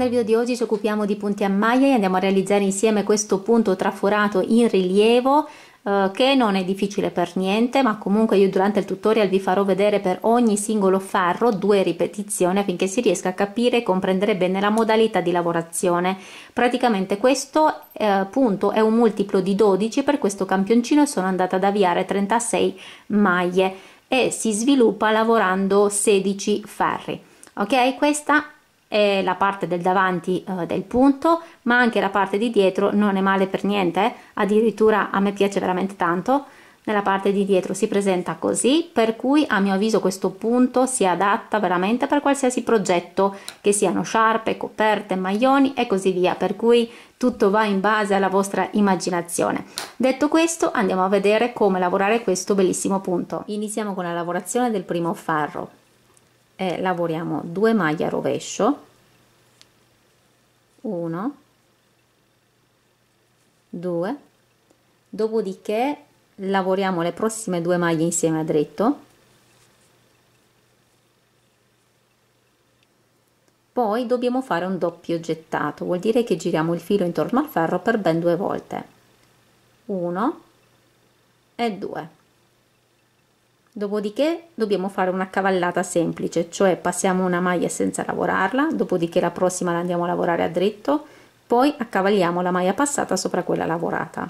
nel video di oggi ci occupiamo di punti a maglia e andiamo a realizzare insieme questo punto traforato in rilievo eh, che non è difficile per niente ma comunque io durante il tutorial vi farò vedere per ogni singolo ferro due ripetizioni affinché si riesca a capire e comprendere bene la modalità di lavorazione. Praticamente questo eh, punto è un multiplo di 12 per questo campioncino sono andata ad avviare 36 maglie e si sviluppa lavorando 16 ferri ok questa è la parte del davanti eh, del punto ma anche la parte di dietro non è male per niente eh? addirittura a me piace veramente tanto. Nella parte di dietro si presenta così per cui a mio avviso questo punto si adatta veramente per qualsiasi progetto che siano sciarpe coperte maglioni e così via per cui tutto va in base alla vostra immaginazione. Detto questo andiamo a vedere come lavorare questo bellissimo punto. Iniziamo con la lavorazione del primo ferro e lavoriamo 2 maglie a rovescio. 1 2 dopodiché lavoriamo le prossime due maglie insieme a dritto. Poi dobbiamo fare un doppio gettato. Vuol dire che giriamo il filo intorno al ferro per ben due volte. 1 e 2 Dopodiché dobbiamo fare una cavallata semplice, cioè passiamo una maglia senza lavorarla, dopodiché la prossima la andiamo a lavorare a dritto, poi accavalliamo la maglia passata sopra quella lavorata.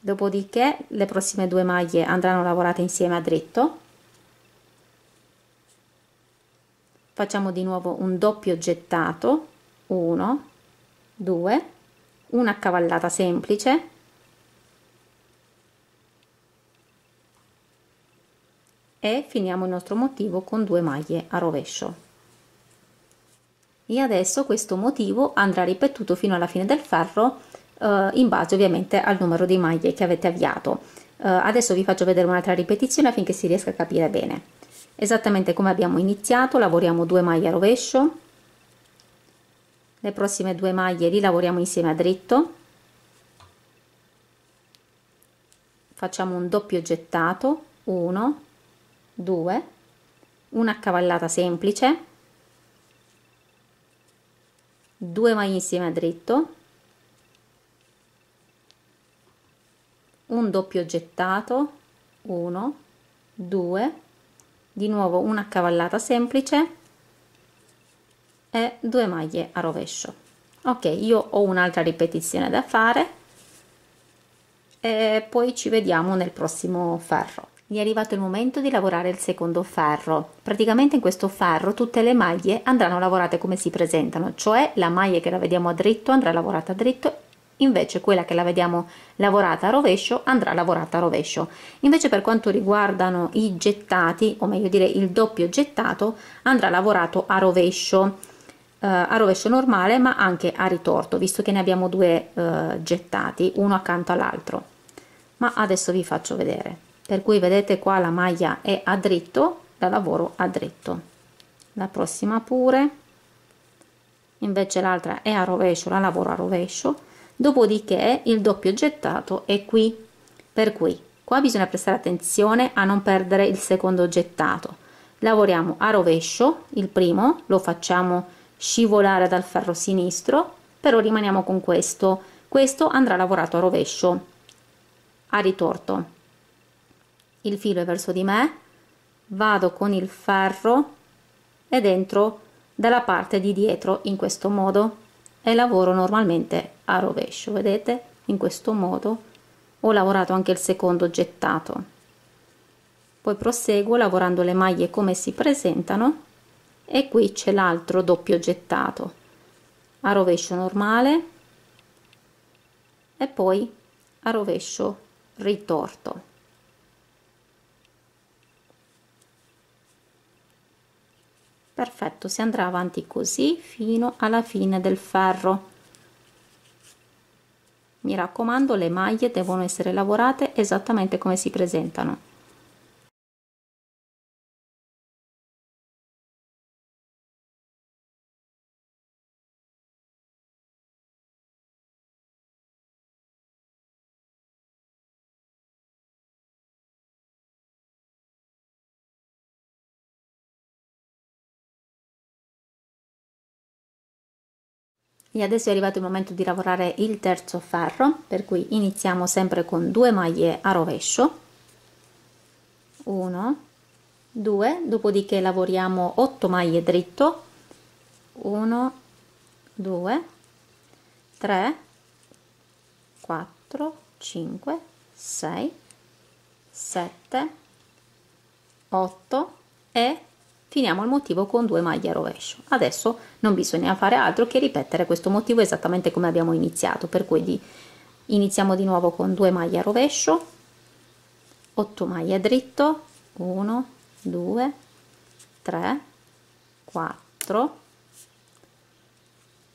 Dopodiché le prossime due maglie andranno lavorate insieme a dritto. Facciamo di nuovo un doppio gettato, 1, 2, una cavallata semplice e finiamo il nostro motivo con due maglie a rovescio. E adesso questo motivo andrà ripetuto fino alla fine del ferro eh, in base ovviamente al numero di maglie che avete avviato. Eh, adesso vi faccio vedere un'altra ripetizione affinché si riesca a capire bene. Esattamente come abbiamo iniziato lavoriamo due maglie a rovescio. Le prossime due maglie li lavoriamo insieme a dritto. Facciamo un doppio gettato 1 2 una cavallata semplice. 2 maglie insieme a dritto. Un doppio gettato. 1 2 di nuovo una cavallata semplice. E due maglie a rovescio. Ok io ho un'altra ripetizione da fare. E poi ci vediamo nel prossimo ferro mi è arrivato il momento di lavorare il secondo ferro. Praticamente in questo ferro tutte le maglie andranno lavorate come si presentano, cioè la maglia che la vediamo a dritto andrà lavorata a dritto, invece quella che la vediamo lavorata a rovescio andrà lavorata a rovescio. Invece per quanto riguardano i gettati, o meglio dire il doppio gettato, andrà lavorato a rovescio, eh, a rovescio normale ma anche a ritorto, visto che ne abbiamo due eh, gettati, uno accanto all'altro. Ma adesso vi faccio vedere per cui vedete qua la maglia è a dritto la lavoro a dritto. La prossima pure. Invece l'altra è a rovescio la lavoro a rovescio. Dopodiché il doppio gettato è qui. Per cui qua bisogna prestare attenzione a non perdere il secondo gettato. Lavoriamo a rovescio il primo lo facciamo scivolare dal ferro sinistro però rimaniamo con questo. Questo andrà lavorato a rovescio a ritorto il filo è verso di me vado con il ferro e dentro dalla parte di dietro in questo modo e lavoro normalmente a rovescio vedete? In questo modo. Ho lavorato anche il secondo gettato. Poi proseguo lavorando le maglie come si presentano e qui c'è l'altro doppio gettato. A rovescio normale e poi a rovescio ritorto perfetto si andrà avanti così fino alla fine del ferro. Mi raccomando le maglie devono essere lavorate esattamente come si presentano e adesso è arrivato il momento di lavorare il terzo ferro per cui iniziamo sempre con due maglie a rovescio. 1 2 dopodiché lavoriamo 8 maglie dritto. 1 2 3 4 5 6 7 8 e finiamo il motivo con due maglie a rovescio. Adesso non bisogna fare altro che ripetere questo motivo esattamente come abbiamo iniziato per cui di, iniziamo di nuovo con due maglie a rovescio 8 maglie dritto 1 2 3 4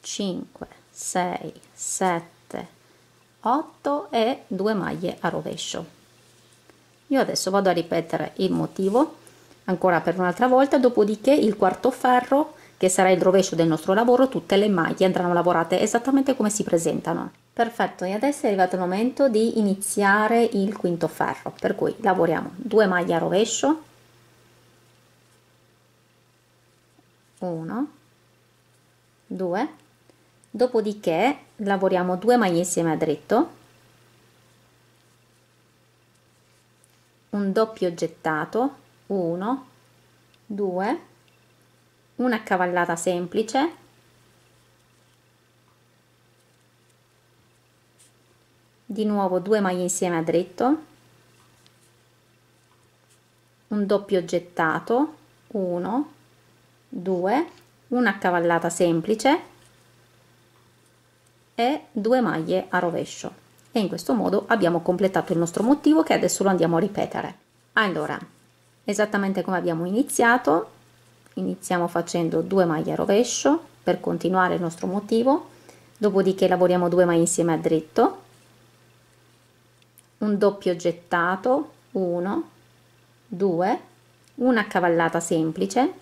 5 6 7 8 e 2 maglie a rovescio. Io adesso vado a ripetere il motivo ancora per un'altra volta dopodiché il quarto ferro che sarà il rovescio del nostro lavoro tutte le maglie andranno lavorate esattamente come si presentano. Perfetto e adesso è arrivato il momento di iniziare il quinto ferro per cui lavoriamo due maglie a rovescio. 1 2 dopodiché lavoriamo due maglie insieme a dritto. Un doppio gettato 1 2 una cavallata semplice. Di nuovo due maglie insieme a dritto. Un doppio gettato. 1 2 una cavallata semplice. E due maglie a rovescio. E in questo modo abbiamo completato il nostro motivo che adesso lo andiamo a ripetere. Allora esattamente come abbiamo iniziato iniziamo facendo due maglie a rovescio per continuare il nostro motivo dopodiché lavoriamo due maglie insieme a dritto un doppio gettato 1 2 una cavallata semplice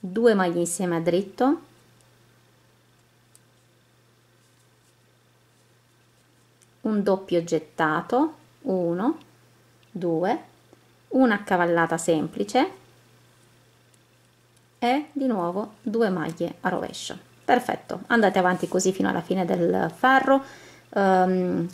2 maglie insieme a dritto un doppio gettato 1 2 una cavallata semplice e di nuovo due maglie a rovescio. Perfetto andate avanti così fino alla fine del ferro um,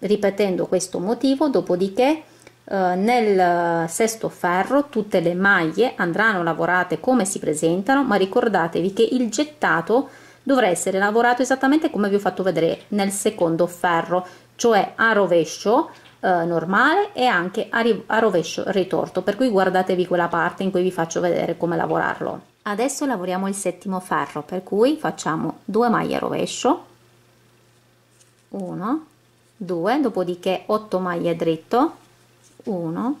ripetendo questo motivo dopodiché uh, nel sesto ferro tutte le maglie andranno lavorate come si presentano ma ricordatevi che il gettato dovrà essere lavorato esattamente come vi ho fatto vedere nel secondo ferro cioè a rovescio eh, normale e anche a, a rovescio ritorto. Per cui guardatevi quella parte in cui vi faccio vedere come lavorarlo. Adesso lavoriamo il settimo ferro per cui facciamo due maglie a rovescio. 1 2 dopodiché 8 maglie dritto. 1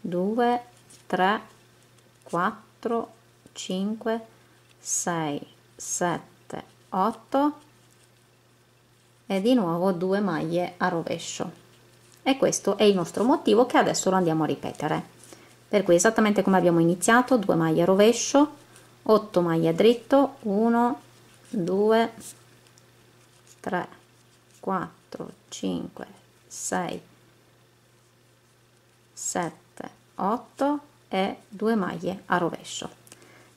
2 3 4 5 6 7 8 e di nuovo 2 maglie a rovescio e questo è il nostro motivo che adesso lo andiamo a ripetere. Per cui esattamente come abbiamo iniziato 2 maglie rovescio 8 maglie dritto 1 2 3 4 5 6 7 8 e 2 maglie a rovescio.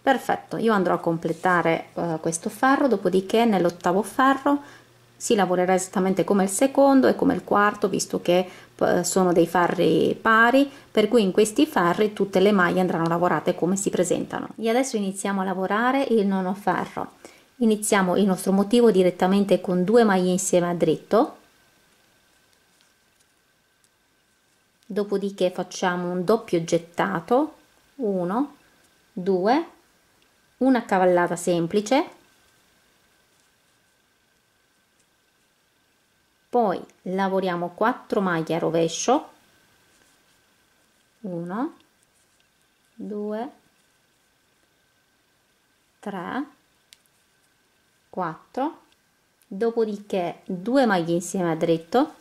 Perfetto io andrò a completare uh, questo ferro dopodiché nell'ottavo ferro si lavorerà esattamente come il secondo e come il quarto visto che uh, sono dei ferri pari per cui in questi ferri tutte le maglie andranno lavorate come si presentano. E adesso iniziamo a lavorare il nono ferro. Iniziamo il nostro motivo direttamente con due maglie insieme a dritto. Dopodiché facciamo un doppio gettato 1 2 una cavallata semplice poi lavoriamo 4 maglie a rovescio. 1 2 3 4 dopodiché 2 maglie insieme a dritto.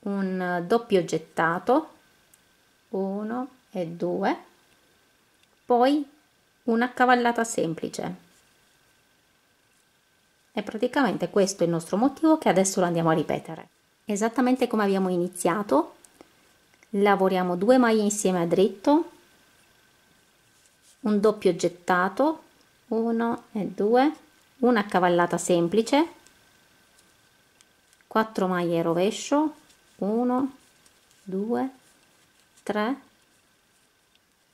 Un doppio gettato. 1 e 2 poi una cavallata semplice e praticamente questo è il nostro motivo che adesso lo andiamo a ripetere. Esattamente come abbiamo iniziato lavoriamo due maglie insieme a dritto un doppio gettato 1 e 2 una accavallata semplice 4 maglie rovescio 1 2 3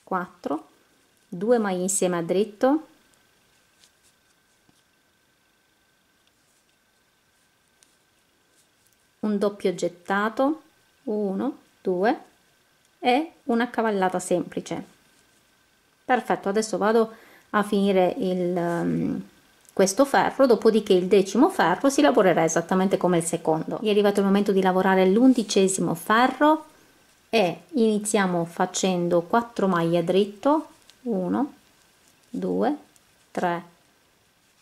4 2 maglie insieme a dritto un doppio gettato 1 2 e una cavallata semplice. Perfetto adesso vado a finire il um, questo ferro dopodiché il decimo ferro si lavorerà esattamente come il secondo. È arrivato il momento di lavorare l'undicesimo ferro e iniziamo facendo 4 maglie dritto 1 2 3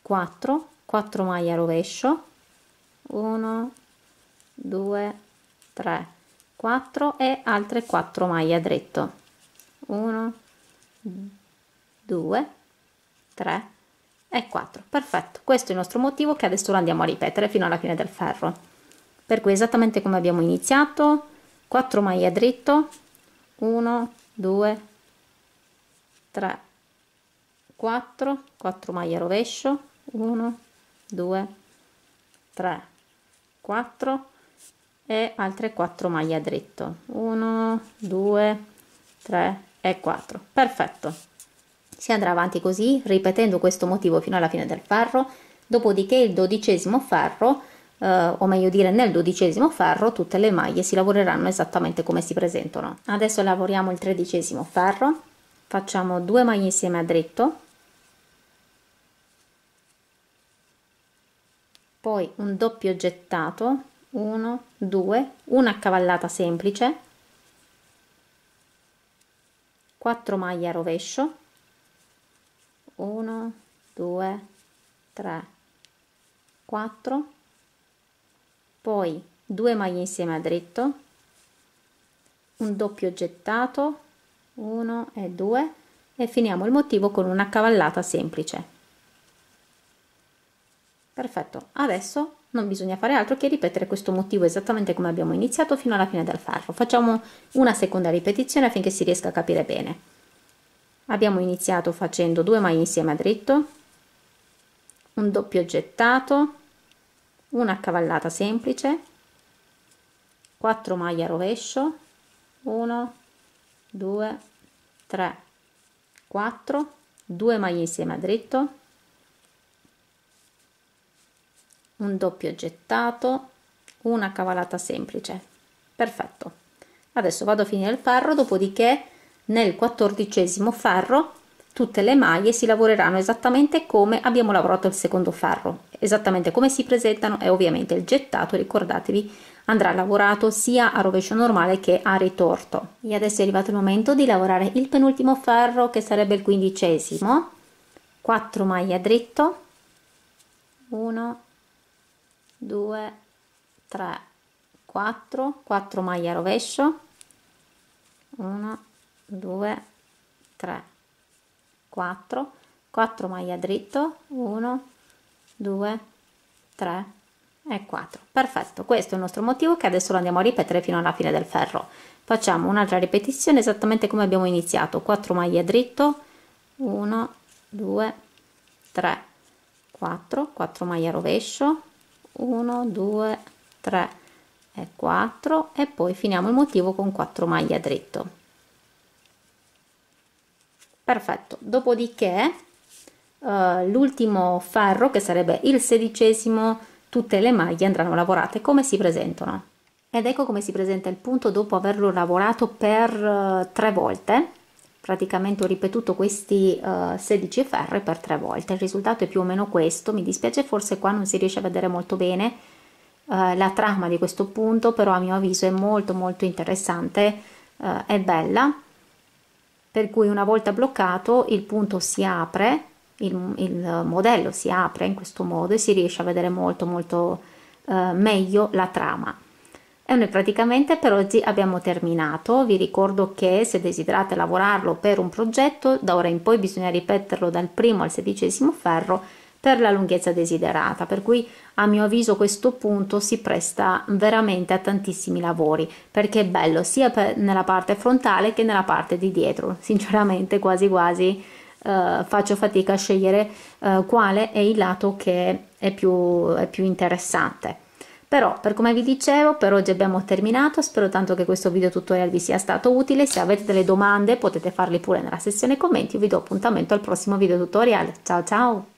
4 4 maglie a rovescio 1 2 3 4 e altre 4 maglie a dritto. 1 2 3 e 4 perfetto. Questo è il nostro motivo che adesso lo andiamo a ripetere fino alla fine del ferro. Per cui esattamente come abbiamo iniziato 4 maglie a dritto 1 2 3 4 4 maglie a rovescio 1 2 3 4 e altre 4 maglie a dritto. 1 2 3 e 4 perfetto. Si andrà avanti così ripetendo questo motivo fino alla fine del ferro dopodiché il dodicesimo ferro eh, o meglio dire nel dodicesimo ferro tutte le maglie si lavoreranno esattamente come si presentano. Adesso lavoriamo il tredicesimo ferro facciamo due maglie insieme a dritto. Poi un doppio gettato 1 2 una cavallata semplice. 4 maglie a rovescio. 1 2 3 4 poi 2 maglie insieme a dritto. Un doppio gettato. 1 e 2 e finiamo il motivo con una cavallata semplice. Perfetto. Adesso non bisogna fare altro che ripetere questo motivo esattamente come abbiamo iniziato fino alla fine del ferro facciamo una seconda ripetizione affinché si riesca a capire bene. Abbiamo iniziato facendo due maglie insieme a dritto un doppio gettato una cavallata semplice 4 maglie a rovescio 1 2 3 4 2 maglie insieme a dritto un doppio gettato una cavallata semplice. Perfetto. Adesso vado a finire il ferro dopodiché nel quattordicesimo ferro tutte le maglie si lavoreranno esattamente come abbiamo lavorato il secondo ferro esattamente come si presentano e ovviamente il gettato ricordatevi andrà lavorato sia a rovescio normale che a ritorto. E adesso è arrivato il momento di lavorare il penultimo ferro che sarebbe il quindicesimo. 4 maglie a dritto. 1 2 3 4 4 maglie rovescio. 1 2 3 4 4 maglie a dritto. 1 2 3 e 4 perfetto. Questo è il nostro motivo che adesso lo andiamo a ripetere fino alla fine del ferro. Facciamo un'altra ripetizione esattamente come abbiamo iniziato. 4 maglie dritto. 1 2 3 4 4 maglie rovescio 1 2 3 e 4 e poi finiamo il motivo con 4 maglie a dritto. Perfetto. Dopodiché uh, l'ultimo ferro che sarebbe il sedicesimo tutte le maglie andranno lavorate come si presentano. Ed ecco come si presenta il punto dopo averlo lavorato per uh, tre volte praticamente ho ripetuto questi uh, eh, 16 ferri per tre volte. Il risultato è più o meno questo. Mi dispiace forse qua non si riesce a vedere molto bene uh, la trama di questo punto però a mio avviso è molto molto interessante uh, è bella. Per cui una volta bloccato il punto si apre il, il modello si apre in questo modo e si riesce a vedere molto molto meglio la trama e noi praticamente per oggi abbiamo terminato. Vi ricordo che se desiderate lavorarlo per un progetto da ora in poi bisogna ripeterlo dal primo al sedicesimo ferro per la lunghezza desiderata. Per cui a mio avviso questo punto si presta veramente a tantissimi lavori perché è bello sia nella parte frontale che nella parte di dietro. Sinceramente quasi quasi uh, faccio fatica a scegliere uh, quale è il lato che è più, è più interessante. Però, per come vi dicevo, per oggi abbiamo terminato, spero tanto che questo video tutorial vi sia stato utile, se avete delle domande potete farle pure nella sezione commenti, io vi do appuntamento al prossimo video tutorial, ciao ciao!